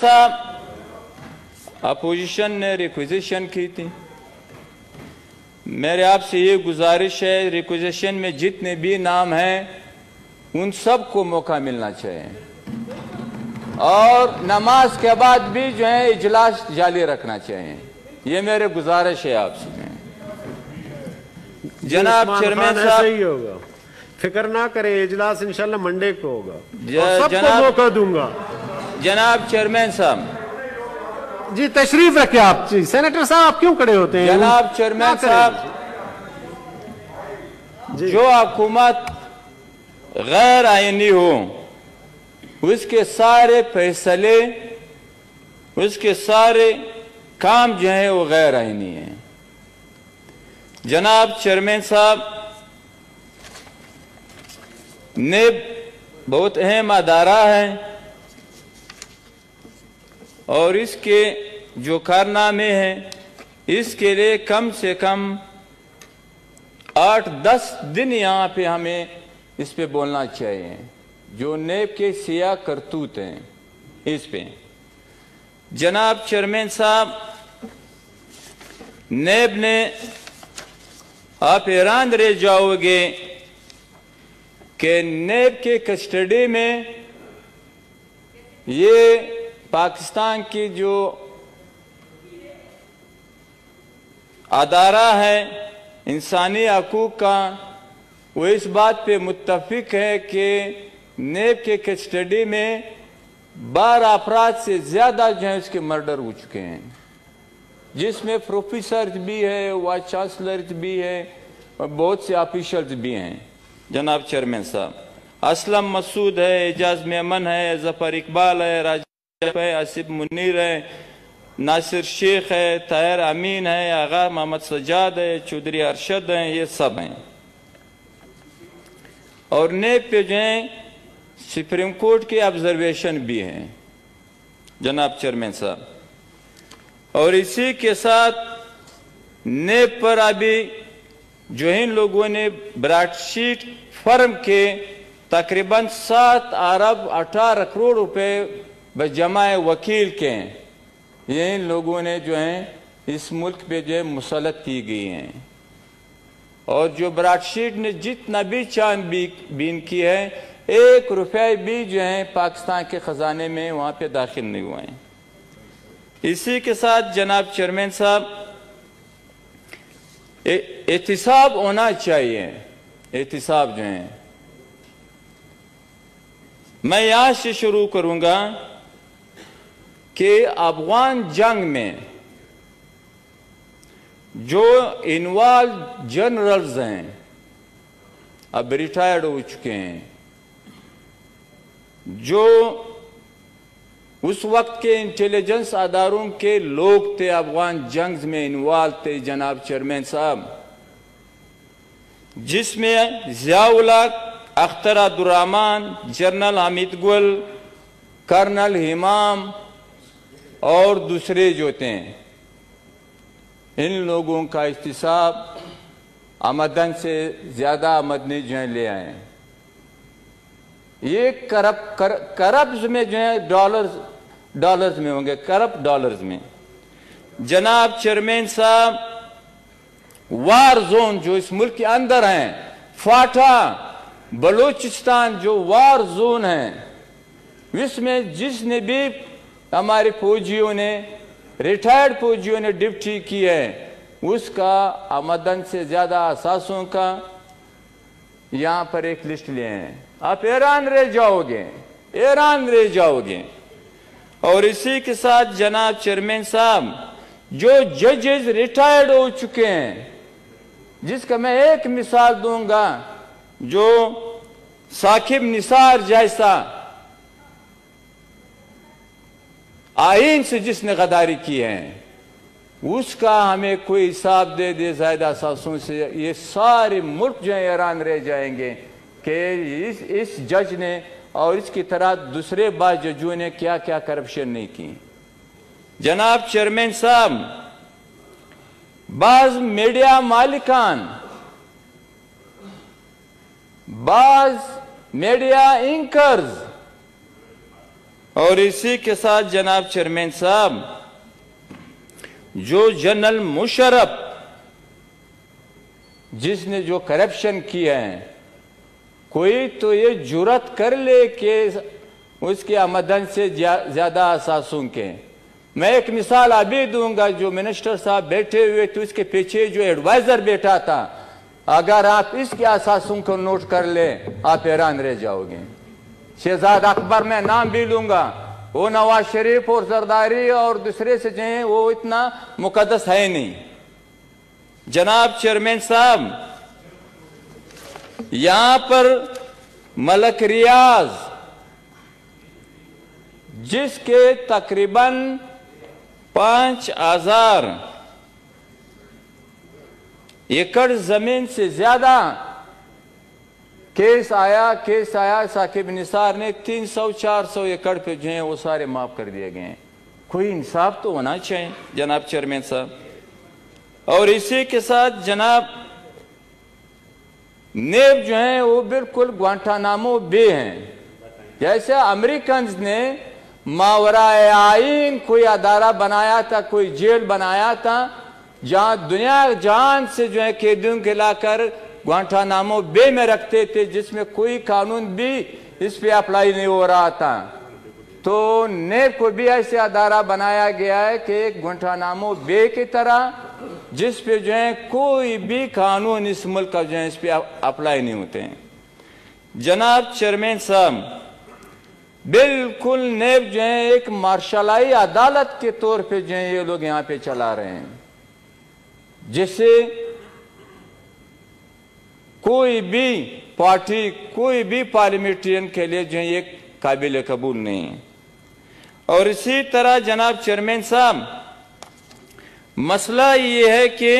साहब अपोजिशन ने रिक्विजिशन की थी। मेरे आपसे ये गुजारिश है रिक्विजिशन में जितने भी नाम हैं उन सबको मौका मिलना चाहिए। और नमाज़ के बाद भी जो है इजलास जारी रखना चाहिए। ये मेरे गुजारिश है आपसे। जनाब चेयरमैन साहब। सही होगा। फ़िक्र ना करें इजलास इंशाल्लाह मंडे को होगा। सबको जनाब- मौका दूँगा। जनाब चेयरमैन साहब। जी तशरीफ़ रखे आप। जी सेनेटर साहब आप क्यों खड़े होते हैं? जनाब चेयरमैन साहब जो। हुकूमत गैर आइनी हो उसके सारे फैसले उसके सारे काम जो है वो गैर आइनी है। जनाब चेयरमैन साहब ने बहुत अहम अदारा है। और इसके जो कारनामे हैं, इसके लिए कम से कम आठ दस दिन यहाँ पे हमें इस पे बोलना चाहिए। जो नेब के सिया करतूत हैं, इस पे। जनाब चेयरमैन साहब, नेब ने आप हैरान रह जाओगे कि नेब के कस्टडी में ये पाकिस्तान की जो अदारा है, इंसानी हकूक का, वो इस बात पे मुतफिक है कि नेब के कस्टडी में बारह अफराद से ज़्यादा जो है उसके मर्डर हो चुके हैं। जिसमें प्रोफेसर भी है, वाइस चांसलर भी है, और बहुत से ऑफिशल्स भी हैं, जनाब चेयरमैन साहब। असलम मसूद है, एजाज मेमन है, ज़फ़र इकबाल है राजब है आसिफ मुनीर है नासिर शेख है तायर अमीन है आगा मोहम्मद सजाद है चौधरी अरशद हैं ये सब हैं और नेब पे जो है सुप्रीम कोर्ट के ऑब्जर्वेशन भी हैं, जनाब चेयरमैन साहब। और इसी के साथ नेब पर अभी जो इन लोगों ने ब्राडशीट फर्म के तकरीबन सात अरब अठारह करोड़ रुपए बजमाए वकील के। हैं ये इन लोगों ने जो है, इस मुल्क पे जो है मुसलत की गई हैं। और जो ब्राडशीट ने जितना भी चाँद बीन की है, एक रुपये भी जो है पाकिस्तान के खजाने में वहाँ पे दाखिल नहीं हुए हैं। इसी के साथ जनाब चेयरमैन साहब एहतिसाब होना चाहिए। एहतिसाब जो है। मैं यहाँ से शुरू करूँगा। कि अफगान जंग में जो इन्वॉल्व जनरल्स हैं, अब रिटायर्ड हो चुके हैं, जो उस वक्त के इंटेलिजेंस अदारों के लोग थे, अफगान जंग में इन्वॉल्व थे, जनाब चेयरमैन साहब, जिसमें जियाउल अख्तर अब्दुलरहमान जनरल हामिद गुल कर्नल हिमाम और दूसरे जो थे इन लोगों का इस्तिसाब आमदन से ज़्यादा आमदनी जो है ले आए ये करप कर, करप्स में जो है डॉलर्स डॉलर्स में होंगे करप डॉलर्स में। जनाब चेयरमैन साहब वार जोन जो इस मुल्क के अंदर हैं फाटा बलूचिस्तान जो वार जोन है इसमें जिसने भी हमारे फौजियों ने रिटायर्ड फौजियों ने ड्यूटी की है। उसका आमदन से ज़्यादा असासों का यहाँ पर एक लिस्ट लिए हैं। आप हैरान रह जाओगे, हैरान रह जाओगे। और इसी के साथ जनाब चेयरमैन साहब, जो जजेस रिटायर्ड हो चुके हैं, जिसका मैं एक मिसाल दूँगा, जो साकिब निसार जैसा आइन से जिसने गदारी की है, उसका हमें कोई हिसाब दे दे, जायदा सासों से। ये सारे मुल्क जो है, हैरान रह जाएँगे कि इस इस जज ने और इसकी तरह दूसरे बाज जजों ने क्या क्या करप्शन नहीं की। जनाब चेयरमैन साहब, बाज मीडिया मालिकान, बाज मीडिया इंकर्स और इसी के साथ जनाब चेयरमैन साहब, जो जनरल मुशरफ जिसने जो करप्शन किया है, कोई तो ये जुरत कर ले कि उसके आमदन से ज़्यादा असासों के। मैं एक मिसाल अभी दूँगा, जो मिनिस्टर साहब बैठे हुए तो उसके पीछे जो एडवाइजर बैठा था। अगर आप इसके असासों को नोट कर ले, आप हैरान रह जाओगे। शहजाद अकबर, में नाम भी लूँगा। वो नवाज़ शरीफ और जरदारी और दूसरे से जो है, वो इतना मुकदस है नहीं। जनाब चेयरमैन साहब, यहाँ पर मलक रियाज, जिसके तकरीबन पाँच हज़ार एकड़ ज़मीन से ज़्यादा केस आया केस आया, साकिब निसार ने 300 400 एकड़ पे जो है वो सारे माफ़ कर दिए गए कोई इंसाफ तो होना चाहिए, जनाब चेयरमैन साहब। और इसी के साथ जनाब, नेब जो है वो बिल्कुल ग्वांटानामो बे हैं। जैसे अमेरिकन ने मावरा आइन, कोई अदारा बनाया था, कोई जेल बनाया था, जहाँ दुनिया जान से जो है कैदियों के लाकर ग्वांटानामो बे में रखते थे, जिसमें कोई कानून भी इस पे अप्लाई नहीं हो रहा था। तो नेब को भी ऐसे अदारा बनाया गया है कि ग्वांटानामो बे की तरह, जिस पे जो है कोई भी कानून इस मुल्क का जो है इस पे अप्लाई नहीं होते हैं। जनाब चेयरमैन साहब, बिल्कुल नेब जो है एक मार्शलाई अदालत के तौर पे जो है ये लोग यहाँ पे चला रहे हैं, जिससे कोई भी पार्टी, कोई भी पार्लियामेंट्रियन के लिए जो है, ये काबिल कबूल नहीं है। और इसी तरह जनाब चेयरमैन साहब, मसला ये है कि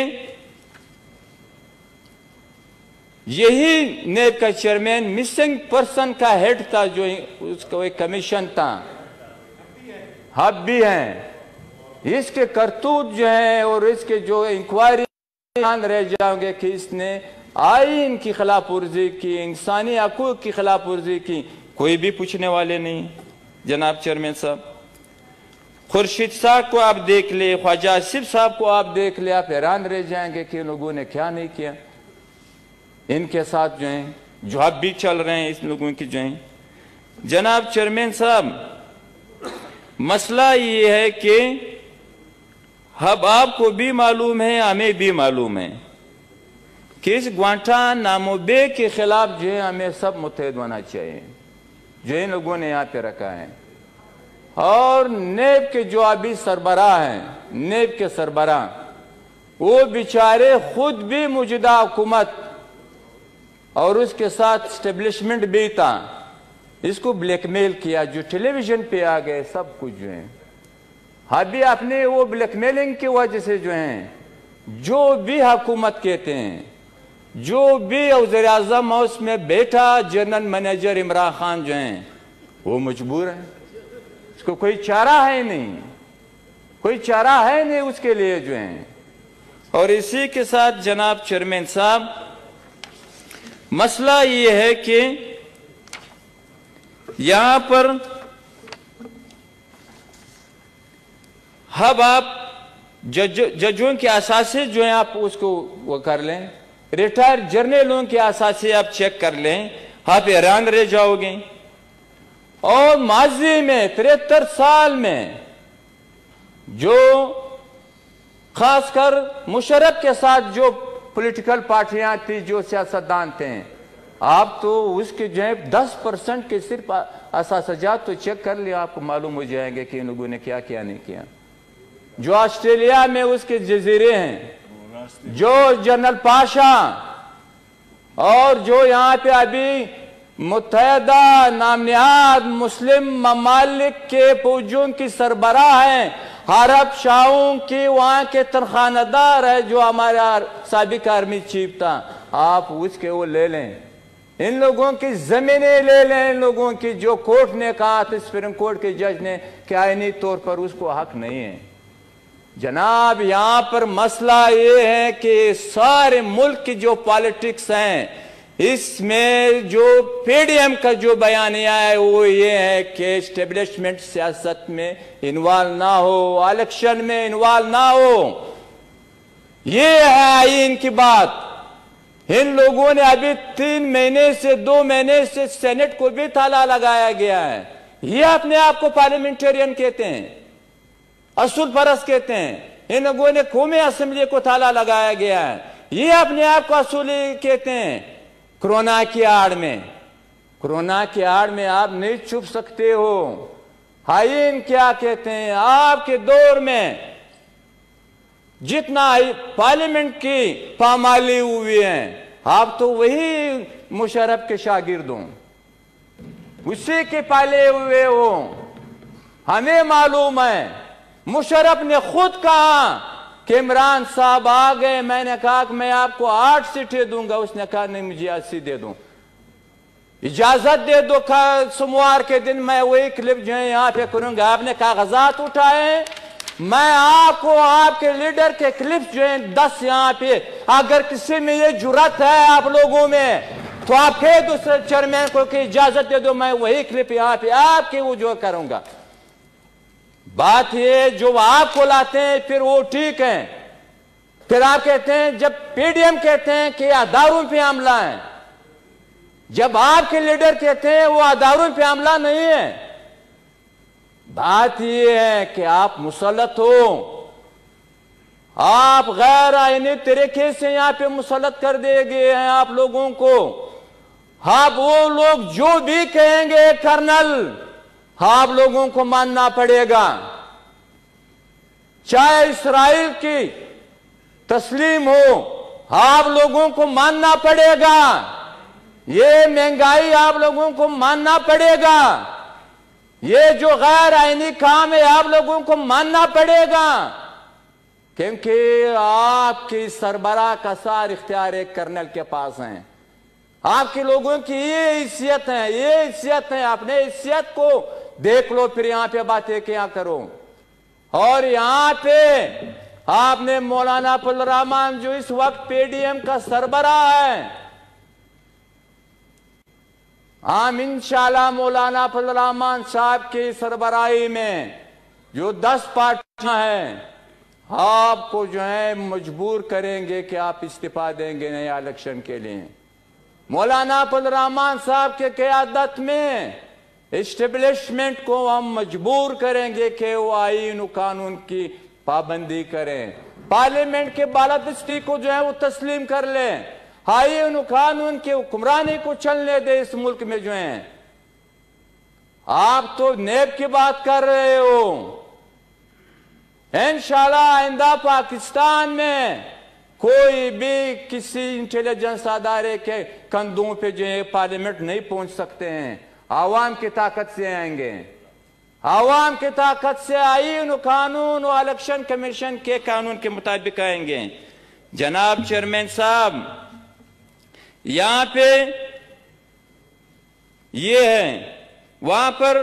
यही नेब का चेयरमैन मिसिंग पर्सन का हेड था जो उसका एक कमीशन था। हब भी हैं। इसके करतूत जो है और इसके जो इंक्वायरी रह जाओगे कि इसने आइन की खिलाफ वर्जी की, इंसानी हकूक की खिलाफ वर्जी की, कोई भी पूछने वाले नहीं, जनाब चेयरमैन साहब। खुर्शीद साहब को आप देख ले, ख्वाजा आसिफ साहब को आप देख ले, आप हैरान रह जाएँगे कि लोगों ने क्या नहीं किया। इनके साथ जो है जो आप भी चल रहे हैं इस लोगों की जो है। जनाब चेयरमैन साहब, मसला ये है कि, अब आपको भी मालूम है, हमें भी मालूम है। कि इस ग्वांटा नामोबे के खिलाफ जो है हमें सब मुतहद होना चाहिए। जो इन लोगों ने यहाँ पे रखा है। और नेब के जो अभी सरबराह हैं, नेब के सरबराह, वो बेचारे खुद भी मौजूदा हुकूमत और उसके साथ स्टेब्लिशमेंट भी था। इसको ब्लैकमेल किया, जो टेलीविज़न पे आ गए, सब कुछ जो है। अभी अपने वो ब्लैकमेलिंग की वजह से जो है, जो भी हुकूमत कहते हैं जो भी वजर अजम हाउस में बैठा जनरल मैनेजर इमरान खान जो है, वो मजबूर है। उसको कोई चारा है नहीं। कोई चारा है नहीं उसके लिए जो है। और इसी के साथ जनाब चेयरमैन साहब, मसला ये है कि यहाँ पर अब आप जज, जजों के असासे जो है, आप उसको वो कर लें। रिटायर्ड जर्नलों के असासे आप चेक कर लें, आप हैरान रह जाओगे। और माजी में, तिहत्तर साल में, जो खासकर मुशरफ के साथ जो पॉलिटिकल पार्टियाँ थी, जो सियासतदान थे, आप तो उसके जो है दस परसेंट के सिर्फ़ असासजात तो चेक कर लिया, आपको मालूम हो जाएँगे कि इन लोगों ने क्या क्या नहीं किया। जो ऑस्ट्रेलिया में उसके जजीरे हैं जो जनरल पाशा और जो यहाँ पे अभी मुतहदा नामनिहाद मुस्लिम ममालिक के फौजों की सरबराह हैं, हरब शाहों की वहाँ के तनखानदार है जो हमारा सबक आर्मी चीफ था। आप उसके वो ले लें। इन लोगों की जमीनें ले लें, इन लोगों की जो कोर्ट ने कहा था, सुप्रीम कोर्ट के जज ने कि आईनी तौर पर उसको हक नहीं है? जनाब, यहाँ पर मसला ये है कि सारे मुल्क की जो पॉलिटिक्स हैं, इसमें जो पीडीएम का जो बयान बयानिया है, वो ये है कि स्टेब्लिशमेंट सियासत में इन्वॉल्व ना हो इलेक्शन में इन्वॉल्व ना हो। ये है आइन की बात। इन लोगों ने अभी तीन महीने से, दो महीने से सेनेट को भी ताला लगाया गया है। ये अपने आप को पार्लियामेंटेरियन कहते हैं। असूल परस कहते हैं। इन लोगों ने कौमी असेंबली को ताला लगाया गया है। ये अपने आप को असूली कहते हैं। कोरोना की आड़ में। कोरोना की आड़ में आप नहीं छुप सकते हो। हाइन क्या कहते हैं? आपके दौर में जितना पार्लियामेंट की पामाली हुई है, आप तो वही मुशरफ के शागिर्द। हो उसी के पाले हुए हो। हमें मालूम है मुशरफ ने खुद कहा कि इमरान साहब आ गए, मैंने कहा कि मैं आपको आठ सीटें दूँगा। उसने कहा, नहीं, मुझे अस्सी दे दूँ। इजाज़त दे दो सोमवार के दिन मैं वही क्लिप जो है यहाँ पे करूँगा। आपने कागजात उठाए मैं आपको, आपके लीडर के क्लिप जो है दस यहाँ पे। अगर किसी में ये जुरत है आप लोगों में तो आप फिर दूसरे चेयरमैन की इजाज़त दे दो, मैं वही क्लिप यहाँ पे आपके वो जो करूँगा। बात ये, जो आपको लाते हैं, फिर वो ठीक है। फिर आप कहते हैं, जब पीडीएम कहते हैं कि आधारों पे हमला है। जब आपके लीडर कहते हैं, वो आधारों पे हमला नहीं है। बात यह है कि आप मुसलत हो। आप गैर आईनी तरीके से यहाँ पे मुसलत कर दिए गए हैं आप लोगों को। आप वो लोग जो भी कहेंगे, कर्नल आप लोगों को मानना पड़ेगा। चाहे इसराइल की तस्लीम हो, आप लोगों को मानना पड़ेगा। ये महँगाई आप लोगों को मानना पड़ेगा। ये जो गैर आईनी काम है, आप लोगों को मानना पड़ेगा। क्योंकि आपकी सरबरा का सार इख्तियार एक कर्नल के पास है। आपके लोगों की ये हैसियत है, ये हैसियत है अपने हैसियत को देख लो, फिर यहाँ पे बातें क्या करो। और यहाँ पे आपने मौलाना पुलरहमान जो इस वक्त पीडीएम का सरबरा है, हम इंशाला मौलाना फजलरहमान साहब की सरबराही में जो दस पार्टियाँ हैं, आपको जो है मजबूर करेंगे कि आप इस्तीफा देंगे नया इलेक्शन के लिए। मौलाना फजलरहमान साहब के क्यादत में इस्टेब्लिशमेंट को हम मजबूर करेंगे कि वो आइन कानून की पाबंदी करें। पार्लियामेंट के बालादस्ती को जो है वो तस्लीम कर लें। आइन कानून के हुक्मरानी को चलने दे इस मुल्क में जो है। आप तो नेब की बात कर रहे हो। इंशाल्लाह आइंदा पाकिस्तान में कोई भी किसी इंटेलिजेंस अदारे के कंधों पे जो है पार्लियामेंट नहीं पहुँच सकते हैं। आवाम की ताकत से आएँगे। आवाम की ताकत से आइन, कानून और इलेक्शन कमीशन के कानून के मुताबिक आएँगे। जनाब चेयरमैन साहब, यहाँ पे ये है, वहाँ पर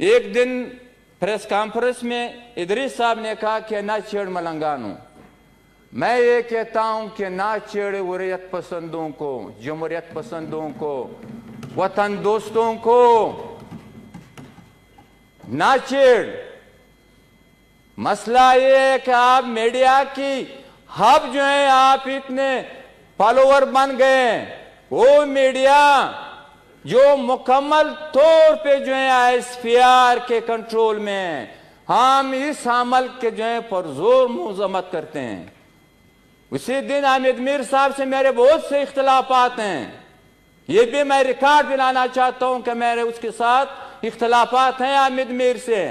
एक दिन प्रेस कॉन्फ्रेंस में इदरीस साहब ने कहा कि ना छेड़ मलंगानू। मैं ये कहता हूँ कि ना छेड़ उरियत पसंदों को, जमहूरियत पसंदों को वतन दोस्तों को ना छेड़ मसला ये है कि आप मीडिया की हब जो है आप इतने फॉलोअर बन गए वो मीडिया जो मुकम्मल तौर पे जो है एसपीआर के कंट्रोल में हम इस अमल के जो है पर ज़ोर मुजम्मत करते हैं उसी दिन हामिद मीर साहब से मेरे बहुत से इख्तलाफात हैं ये भी मैं रिकॉर्ड दिलाना चाहता हूँ कि मेरे उसके साथ इख्तलाफात हैं हामिद मीर से।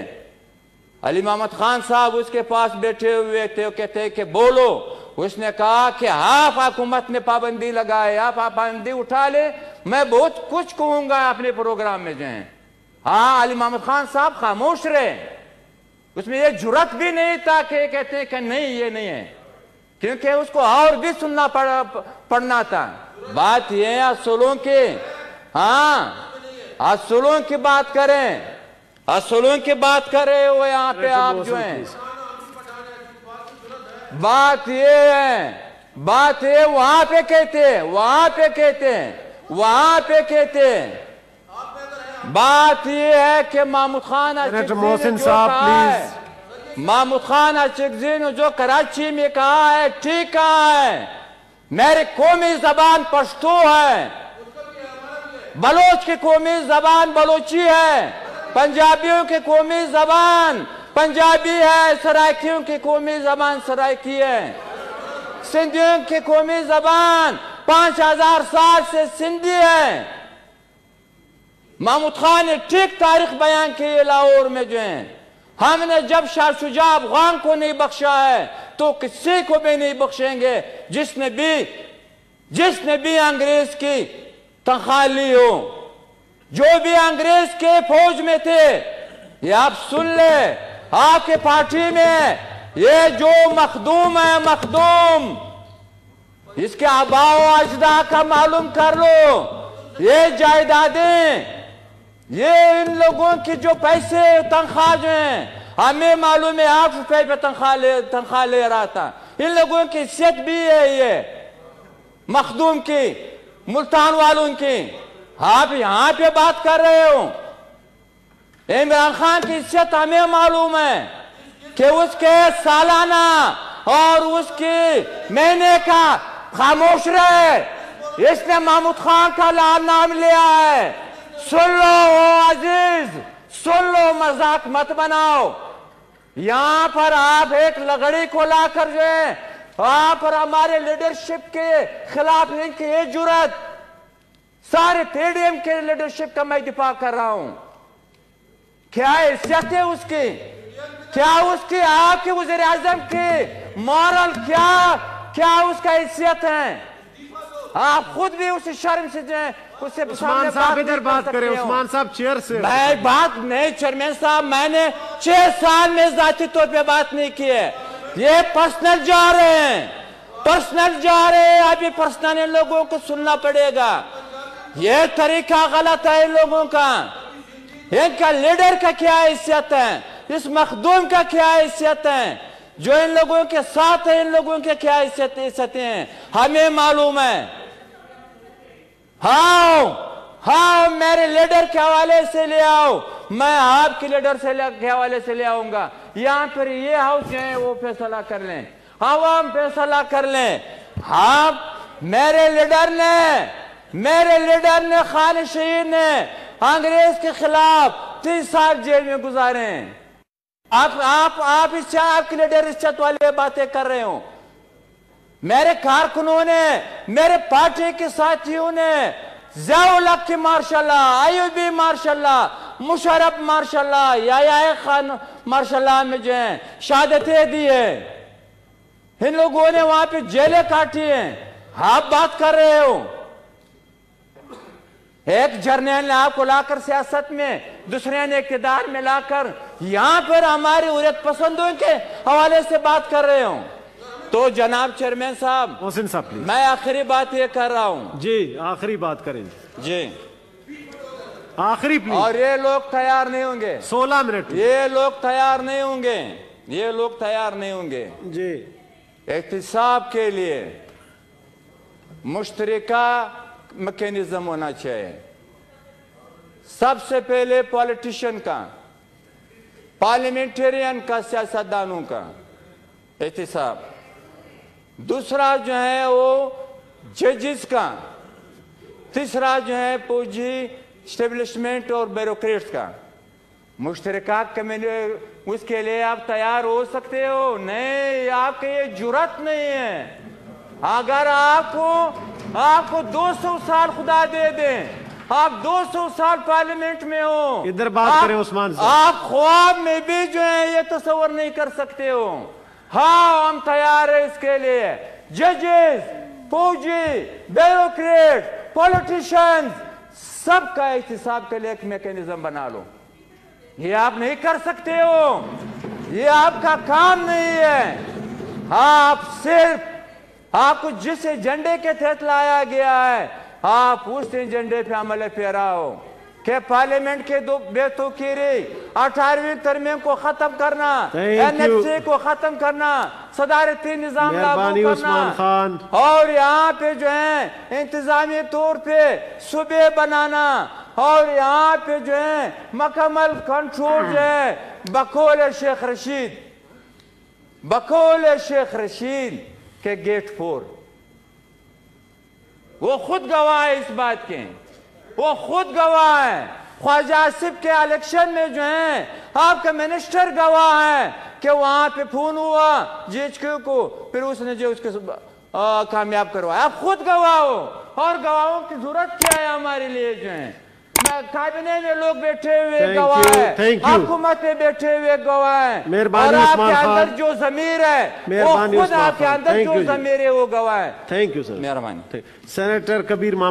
अली मोहम्मद खान साहब उसके पास बैठे हुए थे कहते कि बोलो। उसने कहा कि आप हुकूमत ने पाबंदी लगाए आप पाबंदी उठा ले मैं बहुत कुछ कहूँगा अपने प्रोग्राम में जाए। हाँ अली मोहम्मद खान साहब खामोश रहे। उसमें ये जुरत भी नहीं था कि कहते कि नहीं ये नहीं है। क्योंकि उसको और भी सुनना पड़, पड़ना था। बात ये है असलों के। हाँ असलों की बात करें। असलों की बात करें वो यहाँ पे आप जो हैं। बात यह है बात है वहाँ पे कहते हैं वहाँ पे कहते हैं वहाँ पे कहते हैं। बात यह है कि महमूद खान सेनेटर मोहसिन साहब, है, महमूद खान अशरफजी ने जो कराची में कहा है ठीक कहा है। मेरी कौमी जबान पश्तो है। बलोच की कौमी जबान बलोची है। पंजाबियों की कौमी जबान पंजाबी है। सराइकियों की कौमी जबान सराइकी है। सिंधियों की कौमी जबान पाँच हज़ार साल से सिंधी है। महमूद खान ने ठीक तारीख बयान की लाहौर में जो है। हमने जब शाह शुजा अफगान को नहीं बख्शा है तो किसी को भी नहीं बख्शेंगे जिसने भी जिसने भी अंग्रेज़ की तनख्वाह ली हो। जो भी अंग्रेज़ के फौज में थे, ये आप सुन ले, आपके पार्टी में ये जो मखदूम है, मखदूम, इसके आबाओ अजदा का मालूम कर लो। ये जायदादें ये इन लोगों की जो पैसे तनख्वाह जो हैं, हमें मालूम है आठ रुपए पे तनख्वाह ले तनख्वाह ले रहा था। इन लोगों की इज़्ज़त भी है ये, मखदूम की, मुल्तान वालों की। आप यहाँ पे बात कर रहे हो। इमरान खान की इज़्ज़त हमें मालूम है कि उसके सालाना और उसकी महीने का खामोश रहे। इसने महमूद खान का नाम लिया है। सुन लो अज़ीज़ सुन लो, मज़ाक मत बनाओ। यहाँ पर आप एक लगड़ी को लाकर जो है वहाँ पर हमारे लीडरशिप के खिलाफ इनकी ये जुरत, सारे पीडीएम के लीडरशिप का मैं दिफा कर रहा हूँ। क्या हैसियत है उसकी? क्या उसकी आपके वज़ीर आज़म की मॉरल क्या क्या उसका हैसियत है? आप खुद भी उस शर्म से उससे उस्मान साहब इधर बात करें उस्मान साहब चेयर से। मैं बात नहीं चेयरमैन साहब मैंने छह साल में जाती तौर पे बात नहीं की है। ये पर्सनल जा रहे हैं। पर्सनल जा रहे हैं। अभी पर्सनल इन लोगों को सुनना पड़ेगा। ये तरीका गलत है इन लोगों का। इनका लीडर का क्या हैसियत है? इस मखदूम का क्या हैसियत है? जो इन लोगों के साथ है इन लोगों के क्या हैसियत हैं? हमें मालूम है। हाँ हाँ मेरे लीडर के हवाले से ले आओ। मैं आपके लीडर से के हवाले से ले आऊँगा। यहाँ पर ये हाउस है, वो फैसला कर लें। आवाम फैसला कर लें। हाँ मेरे लीडर ने, मेरे लीडर ने, खान शहीद ने अंग्रेज़ के खिलाफ तीन साल जेल में गुजारे हैं। आप आप आप इस आपके लीडर इज़्ज़त वाले बातें कर रहे हो। मेरे कारकुनों ने, मेरे पार्टी के साथियों ने, जयाउल की मार्शाल्लाह, आयुबी मार्शाल्लाह मुशरफ मार्शाल्लाह या खान मार्शाल्लाह में जो है शहादतें दी है। इन लोगों ने वहाँ पे जेलें काटी हैं। आप बात कर रहे हो। एक जर्नल ने आपको लाकर सियासत में, दूसरे ने इकतदार में लाकर, यहाँ पर हमारे उरत पसंदों के हवाले से बात कर रहे हो। तो जनाब चेयरमैन साहब मोहसिन साहब प्लीज़ मैं आखिरी बात ये कर रहा हूँ। जी आखिरी बात करें जी। आखिरी प्लीज़ और ये लोग तैयार नहीं होंगे। सोलह मिनट। ये लोग तैयार नहीं होंगे। ये लोग तैयार नहीं होंगे। जी। एहतसाब के लिए मुश्तरका मैकेनिज्म होना चाहिए। सबसे पहले पॉलिटिशियन का पार्लियामेंटेरियन का सियासतदानों का एहतसाब। दूसरा जो है वो जजिस का तीसरा जो है पूंजी स्टेब्लिशमेंट और ब्यूरोक्रेट्स का। मुश्तरका कम्युनिटी उसके लिए आप तैयार हो सकते हो। नहीं आपके ये जुरत नहीं है। अगर आपको आपको 200 साल खुदा दे दें आप 200 साल पार्लियामेंट में हो। इधर बात करें उस्मान आप ख्वाब में भी जो है ये तस्वर नहीं कर सकते हो। हाँ हम तैयार है इसके लिए। जजेस फौजी ब्यूरोक्रेट पॉलिटिशियंस सबका एहतसाब के लिए एक मैकेनिज्म बना लो। ये आप नहीं कर सकते हो। ये आपका काम नहीं है। आप सिर्फ़ आपको जिस एजेंडे के तहत लाया गया है, आप उस एजेंडे पे अमल फेराओ कि पार्लियामेंट के दो बेतु कीरे अठारहवीं तरमीम को खत्म करना. एनएफसी को खत्म करना सदारती निज़ाम लागू करना। और यहाँ पे जो है इंतजामी तौर पे सुबह बनाना और यहाँ पे जो है मकमल कंट्रोल जो है बकौल शेख रशीद। बकौल शेख रशीद के गेट फोर वो खुद गवाह है इस बात के। वो खुद गवाह है। ख्वाजा आसिफ के इलेक्शन में जो है आपका मिनिस्टर गवाह है कि वहाँ पे फ़ोन हुआ जीएचक्यू को? फिर उसने जो उसके कामयाब करवाया। आप खुद गवाह हो। और गवाहों की ज़रूरत क्या है हमारे लिए जो है? काबिने में लोग बैठे हुए गवाह है। हुकूमत में बैठे हुए गवाह है। और आपके अंदर जो जमीर है वो खुद आपके अंदर जो जमीर है वो गवाह है। थैंक यू सर मेहरबानी। सेनेटर कबीर माम